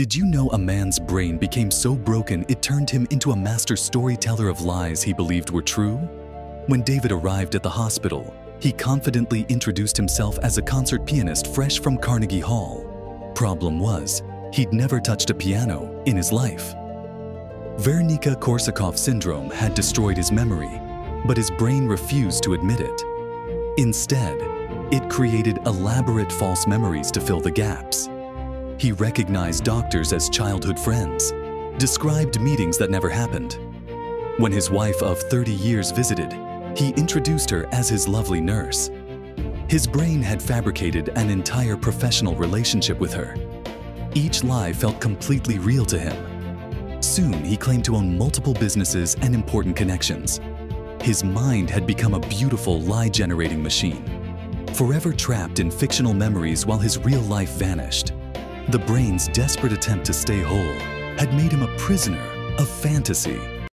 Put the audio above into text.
Did you know a man's brain became so broken it turned him into a master storyteller of lies he believed were true? When David arrived at the hospital, he confidently introduced himself as a concert pianist fresh from Carnegie Hall. Problem was, he'd never touched a piano in his life. Wernicke-Korsakoff syndrome had destroyed his memory, but his brain refused to admit it. Instead, it created elaborate false memories to fill the gaps. He recognized doctors as childhood friends, described meetings that never happened. When his wife of 30 years visited, he introduced her as his lovely nurse. His brain had fabricated an entire professional relationship with her. Each lie felt completely real to him. Soon, he claimed to own multiple businesses and important connections. His mind had become a beautiful lie-generating machine, forever trapped in fictional memories while his real life vanished. The brain's desperate attempt to stay whole had made him a prisoner of fantasy.